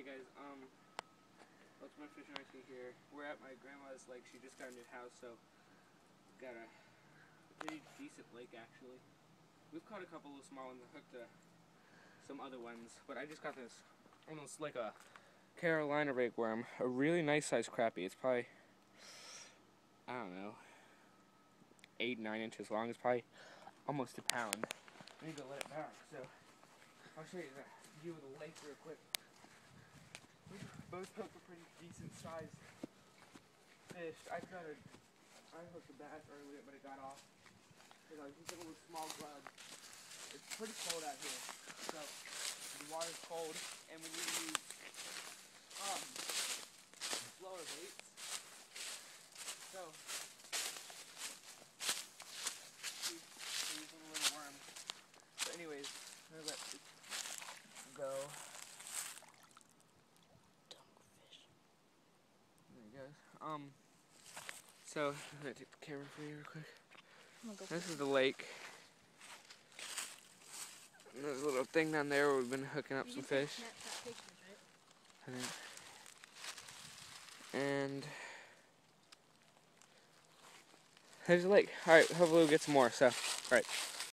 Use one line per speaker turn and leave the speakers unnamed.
Hey guys, um, my fishing RC here? We're at my grandma's, like, she just got a new house, so got a pretty decent lake actually. We've caught a couple of small ones and hooked uh, some other ones, but I just got this almost like a Carolina rig worm, a really nice sized crappie. It's probably, I don't know, eight, nine inches long. It's probably almost a pound. I need to let it back, so I'll show you the view of the lake real quick. Both hooked a pretty decent sized fish. I got a, I hooked a bass earlier, but it got off. Because I was using a little small grub. It's pretty cold out here, so the water's cold, and we need to use um slower baits. So we- we're using a little worm. But anyways, I'm gonna let it go. There he goes. Um. So I'm gonna take the camera for you real quick.
Go
This is the lake. And there's a little thing down there where we've been hooking up
You
some fish.
Pictures, right?
And there's a lake. Alright, hopefully we'll get some more. So, alright.